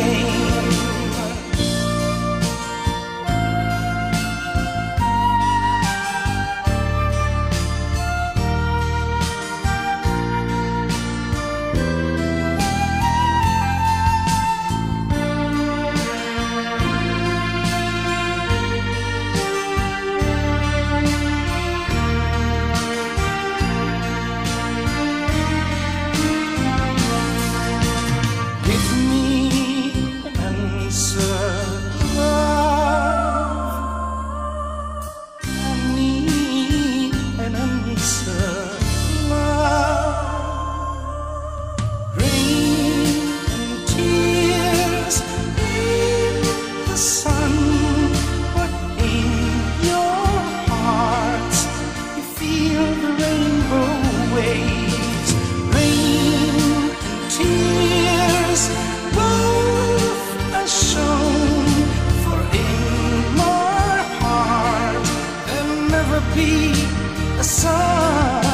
game. be a song.